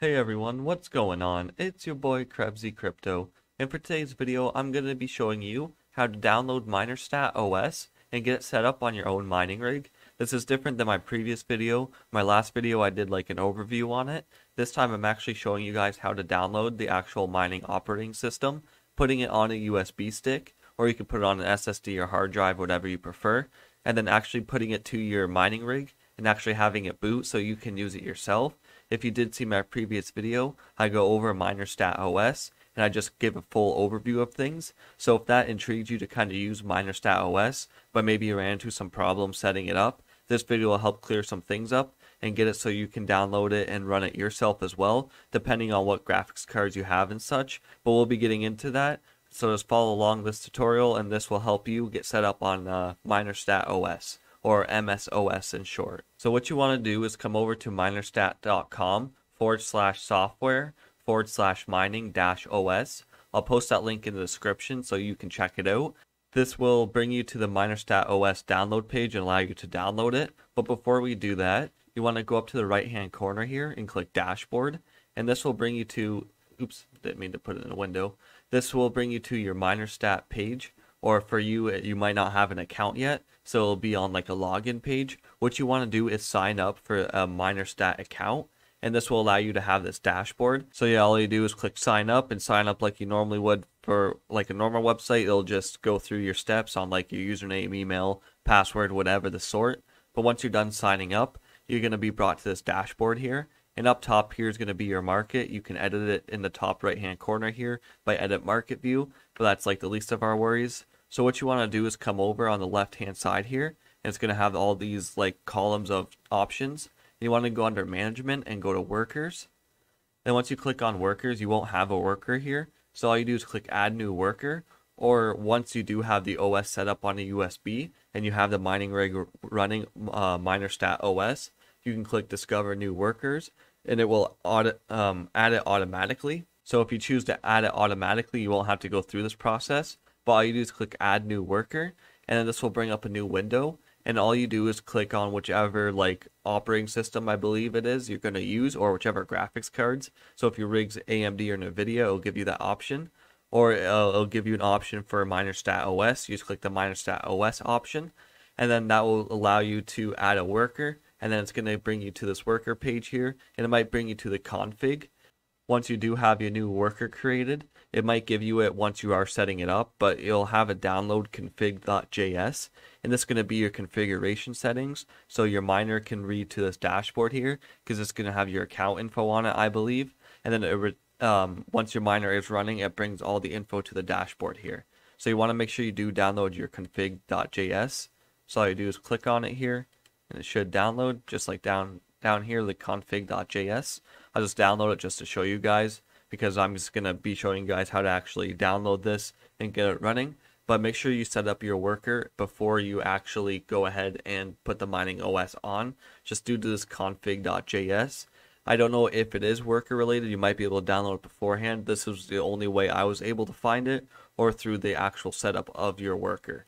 Hey everyone, what's going on? It's your boy Krebsey Crypto, and for today's video, I'm going to be showing you how to download MinerStat OS and get it set up on your own mining rig. This is different than my previous video. My last video I did like an overview on it. This time I'm actually showing you guys how to download the actual mining operating system, putting it on a USB stick, or you can put it on an SSD or hard drive, whatever you prefer, and then actually putting it to your mining rig and actually having it boot so you can use it yourself if you did see my previous video, I go over MinerStat OS and I just give a full overview of things. So if that intrigued you to kind of use MinerStat OS, but maybe you ran into some problems setting it up, this video will help clear some things up and get it so you can download it and run it yourself as well, depending on what graphics cards you have and such. But we'll be getting into that. So just follow along this tutorial and this will help you get set up on uh, MinerStat OS or MSOS in short. So what you want to do is come over to minerstat.com forward slash software forward slash mining dash OS. I'll post that link in the description so you can check it out. This will bring you to the MinerStat OS download page and allow you to download it. But before we do that, you want to go up to the right hand corner here and click dashboard. And this will bring you to, oops, didn't mean to put it in a window. This will bring you to your MinerStat page or for you, you might not have an account yet, so it'll be on like a login page. What you want to do is sign up for a MinerStat account, and this will allow you to have this dashboard. So yeah, all you do is click sign up and sign up like you normally would for like a normal website. It'll just go through your steps on like your username, email, password, whatever the sort. But once you're done signing up, you're going to be brought to this dashboard here. And up top here is going to be your market. You can edit it in the top right hand corner here by edit market view, but that's like the least of our worries. So what you want to do is come over on the left hand side here, and it's going to have all these like columns of options. You want to go under management and go to workers. Then once you click on workers, you won't have a worker here. So all you do is click add new worker, or once you do have the OS set up on a USB and you have the mining rig running uh, MinerStat OS, you can click discover new workers and it will audit, um, add it automatically. So if you choose to add it automatically, you won't have to go through this process. All you do is click add new worker and then this will bring up a new window. And all you do is click on whichever like operating system I believe it is you're going to use or whichever graphics cards. So if your rig's AMD or NVIDIA, it'll give you that option. Or it'll, it'll give you an option for MinerStat OS. You just click the MinerStat OS option. And then that will allow you to add a worker and then it's going to bring you to this worker page here and it might bring you to the config once you do have your new worker created it might give you it once you are setting it up but you'll have a download config.js and this is going to be your configuration settings. So your miner can read to this dashboard here because it's going to have your account info on it i believe. And then it um, once your miner is running it brings all the info to the dashboard here. So you want to make sure you do download your config.js so all you do is click on it here and it should download just like down down here the config.js i'll just download it just to show you guys because i'm just going to be showing you guys how to actually download this and get it running. But make sure you set up your worker before you actually go ahead and put the mining os on. Just due to this config.js i don't know if it is worker related. You might be able to download it beforehand. This is the only way i was able to find it or through the actual setup of your worker.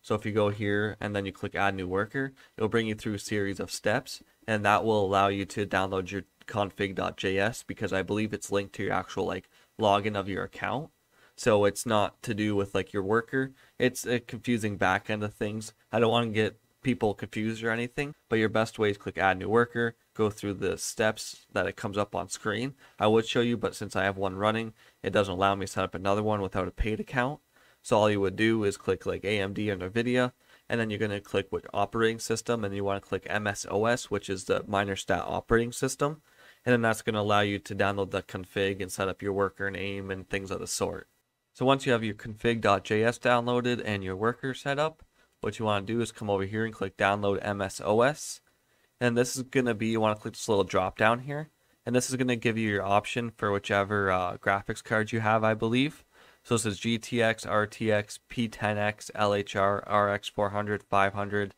So if you go here and then you click add new worker, it'll bring you through a series of steps and that will allow you to download your config.js because I believe it's linked to your actual like login of your account. So it's not to do with like your worker. It's a confusing back end of things. I don't want to get people confused or anything, but your best way is click add new worker, go through the steps that it comes up on screen. I would show you, but since I have one running, it doesn't allow me to set up another one without a paid account. So all you would do is click like AMD or NVIDIA, and then you're going to click what operating system, and you want to click MSOS, which is the MinerStat operating system. And then that's going to allow you to download the config and set up your worker name and things of the sort. So once you have your config.js downloaded and your worker set up, what you want to do is come over here and click download MSOS. And this is going to be, you want to click this little drop down here. And this is going to give you your option for whichever uh, graphics cards you have, I believe. So this is GTX, RTX, P10X, LHR, RX 400, 500,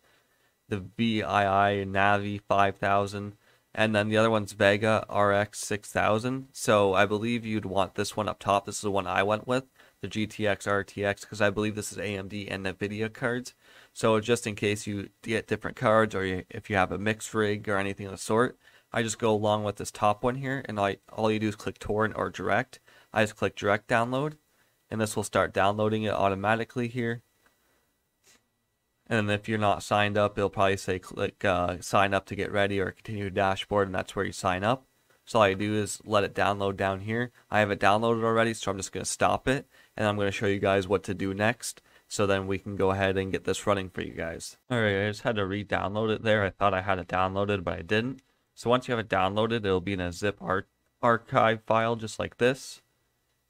the VII Navi 5000, and then the other one's Vega RX 6000. So I believe you'd want this one up top. This is the one I went with, the GTX RTX, because I believe this is AMD and NVIDIA cards. So just in case you get different cards or you, if you have a mixed rig or anything of the sort, I just go along with this top one here, and I, all you do is click torrent or direct. I just click direct download, and this will start downloading it automatically here. And then if you're not signed up, it'll probably say click uh, sign up to get ready or continue dashboard, and that's where you sign up. So all I do is let it download down here. I have it downloaded already, so I'm just going to stop it, and I'm going to show you guys what to do next. So then we can go ahead and get this running for you guys. Alright, I just had to re-download it there. I thought I had it downloaded, but I didn't. So once you have it downloaded, it'll be in a zip ar archive file just like this.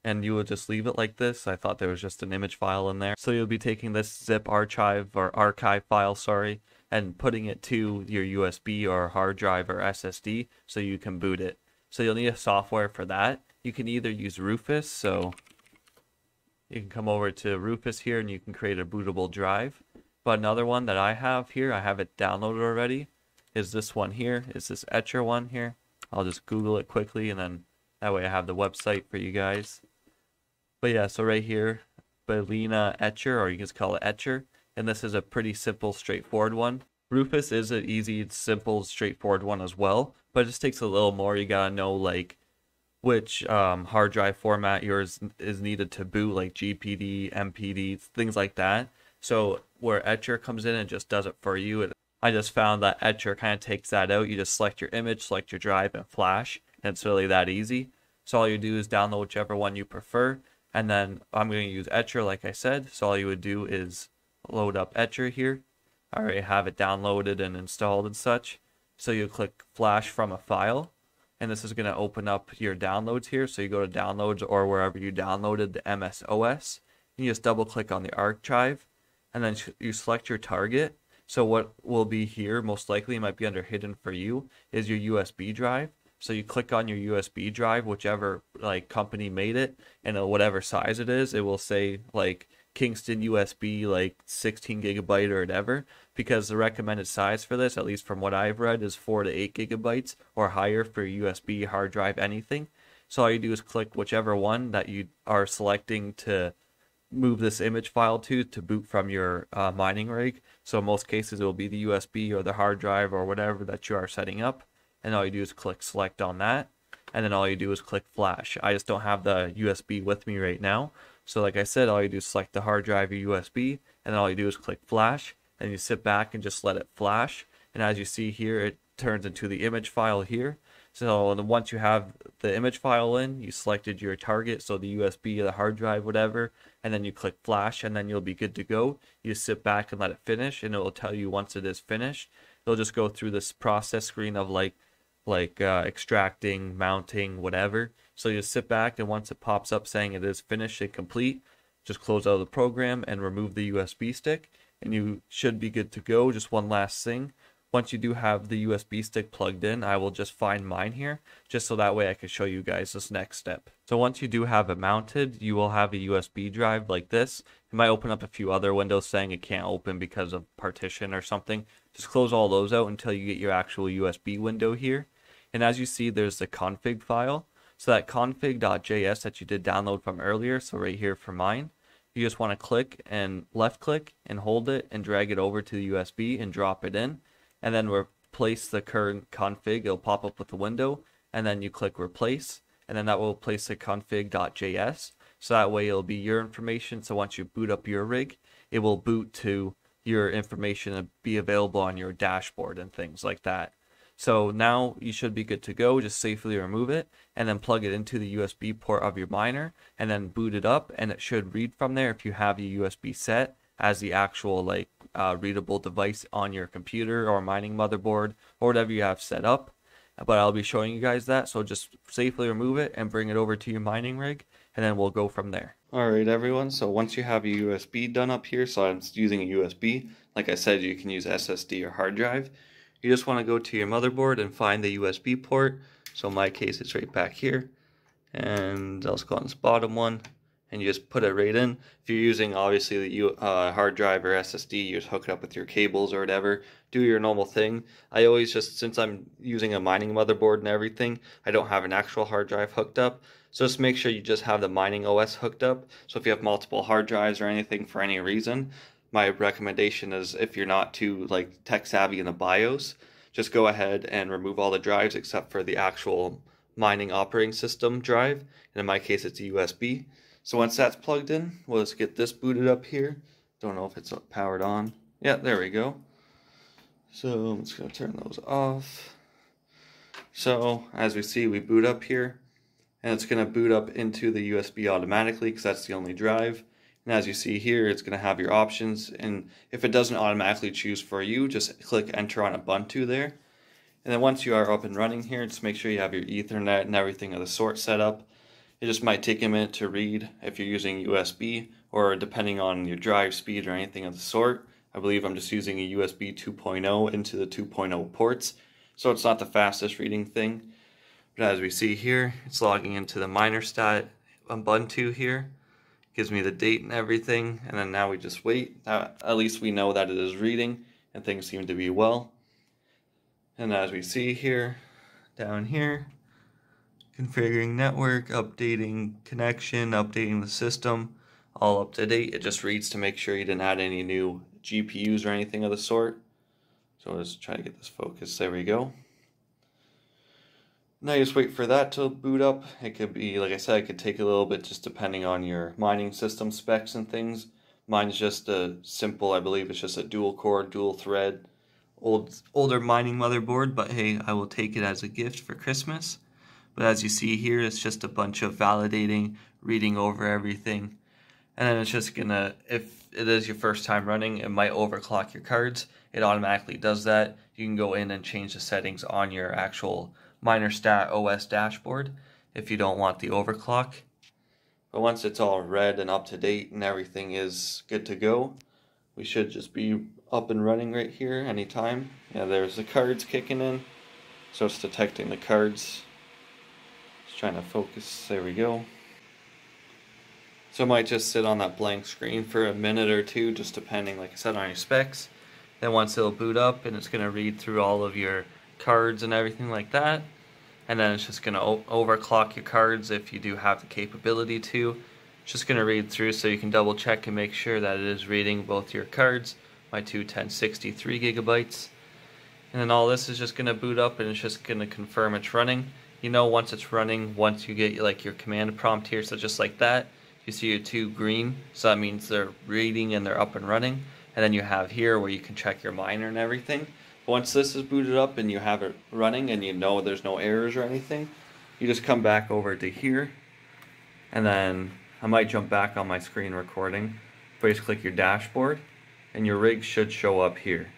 And you will just leave it like this. I thought there was just an image file in there. So you'll be taking this zip archive or archive file, sorry, and putting it to your USB or hard drive or SSD so you can boot it. So you'll need a software for that. You can either use Rufus, so you can come over to Rufus here and you can create a bootable drive. But another one that I have here, I have it downloaded already, is this one here, is this Etcher one here. I'll just Google it quickly and then that way I have the website for you guys. But yeah, so right here, Balena Etcher, or you can just call it Etcher. And this is a pretty simple, straightforward one. Rufus is an easy, simple, straightforward one as well, but it just takes a little more. You gotta know like which um, hard drive format yours is needed to boot, like GPD, MPD, things like that. So where Etcher comes in and just does it for you. I just found that Etcher kind of takes that out. You just select your image, select your drive, and flash. And it's really that easy. So all you do is download whichever one you prefer. And then I'm going to use Etcher, like I said. So all you would do is load up Etcher here. I already have it downloaded and installed and such. So you click flash from a file and this is going to open up your downloads here. So you go to downloads or wherever you downloaded the MSOS. You just double click on the archive and then you select your target. So what will be here, most likely might be under hidden for you, is your USB drive. So you click on your USB drive, whichever like company made it, and whatever size it is, it will say like Kingston USB like 16 gigabyte or whatever because the recommended size for this, at least from what I've read, is 4 to 8 gigabytes or higher for USB hard drive anything. So all you do is click whichever one that you are selecting to move this image file to to boot from your uh, mining rig. So in most cases it will be the USB or the hard drive or whatever that you are setting up. And all you do is click select on that. And then all you do is click flash. I just don't have the USB with me right now. So like I said, all you do is select the hard drive or USB, and then all you do is click flash, and you sit back and just let it flash. And as you see here, it turns into the image file here. So once you have the image file in, you selected your target, so the USB, the hard drive, whatever, and then you click flash, and then you'll be good to go. You sit back and let it finish, and it will tell you once it is finished. It'll just go through this process screen of like, like uh, extracting, mounting, whatever. So you sit back, and once it pops up saying it is finished and complete, just close out of the program and remove the USB stick, and you should be good to go. Just one last thing. Once you do have the USB stick plugged in, I will just find mine here, just so that way I can show you guys this next step. So once you do have it mounted, you will have a USB drive like this. It might open up a few other windows saying it can't open because of partition or something. Just close all those out until you get your actual USB window here. And as you see, there's the config file. So that config.js that you did download from earlier, so right here for mine, you just want to click and left click and hold it and drag it over to the USB and drop it in. And then replace the current config. It'll pop up with a window. And then you click replace. And then that will replace the config.js. So that way it'll be your information. So once you boot up your rig, it will boot to your information and be available on your dashboard and things like that. So now you should be good to go. Just safely remove it and then plug it into the USB port of your miner and then boot it up and it should read from there if you have your USB set as the actual like uh, readable device on your computer or mining motherboard or whatever you have set up. But I'll be showing you guys that. So just safely remove it and bring it over to your mining rig and then we'll go from there. Alright everyone, so once you have your USB done up here, so I'm using a USB, like I said you can use SSD or hard drive, you just want to go to your motherboard and find the USB port. So in my case, it's right back here. And I'll just go on this bottom one and you just put it right in. If you're using obviously the uh, hard drive or SSD, you just hook it up with your cables or whatever. Do your normal thing. I always just, since I'm using a mining motherboard and everything, I don't have an actual hard drive hooked up. So just make sure you just have the mining OS hooked up. So if you have multiple hard drives or anything for any reason, my recommendation is if you're not too like tech savvy in the BIOS, just go ahead and remove all the drives except for the actual mining operating system drive. And in my case, it's a USB. So once that's plugged in, we'll just get this booted up here. Don't know if it's powered on. Yeah, there we go. So I'm just to turn those off. So as we see, we boot up here. And it's to boot up into the USB automatically because that's the only drive. And as you see here, it's going to have your options. And if it doesn't automatically choose for you, just click enter on Ubuntu there. And then once you are up and running here, just make sure you have your Ethernet and everything of the sort set up. It just might take a minute to read if you're using USB or depending on your drive speed or anything of the sort. I believe I'm just using a USB 2.0 into the 2.0 ports, so it's not the fastest reading thing. But as we see here, it's logging into the MinerStat Ubuntu here gives me the date and everything, and then now we just wait. At least we know that it is reading, and things seem to be well. And as we see here, down here, configuring network, updating connection, updating the system, all up to date. It just reads to make sure you didn't add any new GPUs or anything of the sort. So let's try to get this focused. There we go. Now you just wait for that to boot up. It could be, like I said, it could take a little bit just depending on your mining system specs and things. Mine's just a simple, I believe it's just a dual core, dual thread, old older mining motherboard, but hey, I will take it as a gift for Christmas. But as you see here, it's just a bunch of validating, reading over everything. And then it's just gonna, if it is your first time running, it might overclock your cards. It automatically does that. You can go in and change the settings on your actual MinerStat OS dashboard if you don't want the overclock. But once it's all red and up to date and everything is good to go, we should just be up and running right here anytime. Yeah, there's the cards kicking in. So it's detecting the cards. Just trying to focus. There we go. So it might just sit on that blank screen for a minute or two, just depending, like I said, on your specs. Then once it'll boot up and it's going to read through all of your cards and everything like that. And then it's just going to overclock your cards if you do have the capability to. It's just going to read through so you can double check and make sure that it is reading both your cards, my two 1063 gigabytes. And then all this is just going to boot up and it's just going to confirm it's running. You know once it's running, once you get like your command prompt here, so just like that, you see your two green, so that means they're reading and they're up and running. And then you have here where you can check your miner and everything. Once this is booted up and you have it running and you know there's no errors or anything, you just come back over to here and then I might jump back on my screen recording, but you just click your dashboard and your rig should show up here.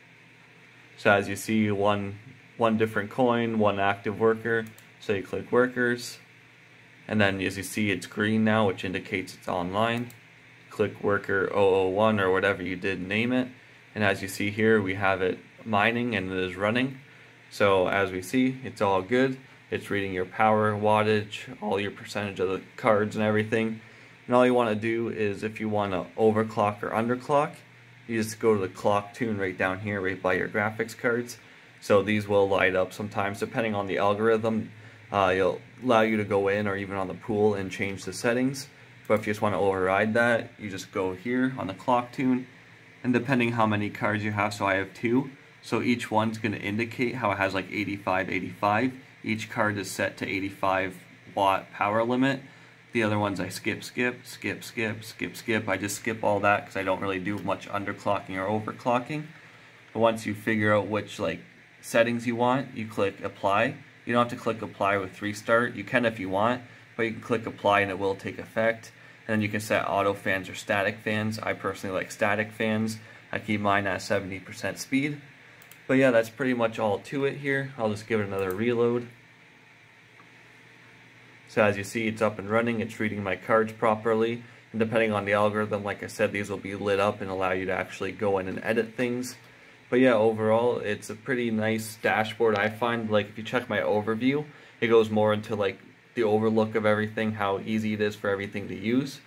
So as you see one one different coin, one active worker, so you click workers and then as you see it's green now which indicates it's online. Click worker 001 or whatever you did name it and as you see here we have it mining and it is running. So as we see, it's all good. It's reading your power, wattage, all your percentage of the cards and everything. And all you want to do is if you want to overclock or underclock, you just go to the clock tune right down here right by your graphics cards. So these will light up sometimes depending on the algorithm. Uh, it'll allow you to go in or even on the pool and change the settings. But if you just want to override that, you just go here on the clock tune. And depending how many cards you have, so I have two, so each one's going to indicate how it has like 85, 85. Each card is set to 85 watt power limit. The other ones I skip, skip, skip, skip, skip, skip. I just skip all that because I don't really do much underclocking or overclocking. But once you figure out which like settings you want, you click apply. You don't have to click apply with three start. You can if you want, but you can click apply and it will take effect. And then you can set auto fans or static fans. I personally like static fans. I keep mine at 70% speed. But yeah, that's pretty much all to it here. I'll just give it another reload. So as you see, it's up and running. It's reading my cards properly. And depending on the algorithm, like I said, these will be lit up and allow you to actually go in and edit things. But yeah, overall, it's a pretty nice dashboard. I find, like, if you check my overview, it goes more into, like, the overlook of everything, how easy it is for everything to use.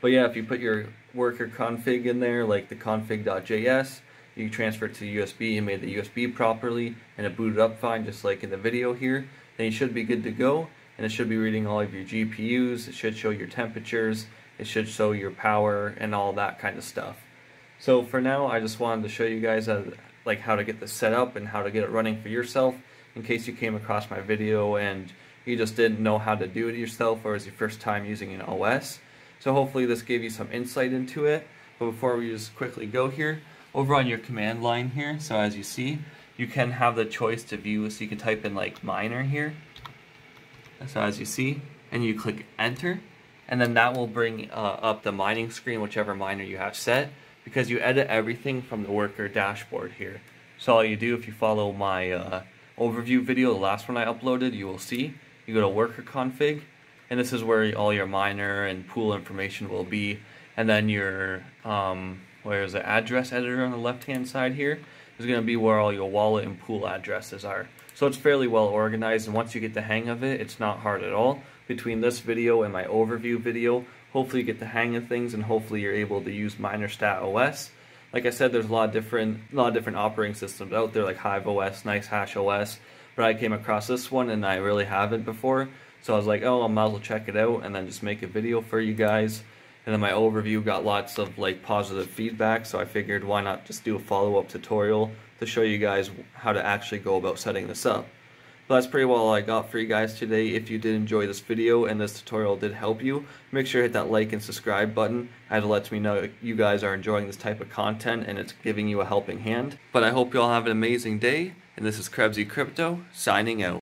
But yeah, if you put your worker config in there, like the config.js, you transfer it to USB and made the USB properly and it booted up fine just like in the video here then you should be good to go and it should be reading all of your GPUs it should show your temperatures it should show your power and all that kind of stuff so for now I just wanted to show you guys uh, like how to get this set up and how to get it running for yourself in case you came across my video and you just didn't know how to do it yourself or it's your first time using an OS. So hopefully this gave you some insight into it. But before we just quickly go here, over on your command line here, so as you see, you can have the choice to view, so you can type in like miner here. So as you see, and you click enter, and then that will bring uh, up the mining screen, whichever miner you have set, because you edit everything from the worker dashboard here. So all you do, if you follow my uh, overview video, the last one I uploaded, you will see, you go to worker config, and this is where all your miner and pool information will be, and then your, um, where's the address editor on the left hand side here, is going to be where all your wallet and pool addresses are. So it's fairly well organized and once you get the hang of it, it's not hard at all. Between this video and my overview video, hopefully you get the hang of things and hopefully you're able to use MinerStat OS. Like I said, there's a lot of different, a lot of different operating systems out there like Hive OS, NiceHash OS, but I came across this one and I really haven't before. So I was like, oh, I might as well check it out and then just make a video for you guys. And then my overview got lots of like positive feedback, so I figured why not just do a follow-up tutorial to show you guys how to actually go about setting this up. But that's pretty well all I got for you guys today. If you did enjoy this video and this tutorial did help you, make sure to hit that like and subscribe button as it lets me know you guys are enjoying this type of content and it's giving you a helping hand. But I hope you all have an amazing day, and this is Krebsey Crypto signing out.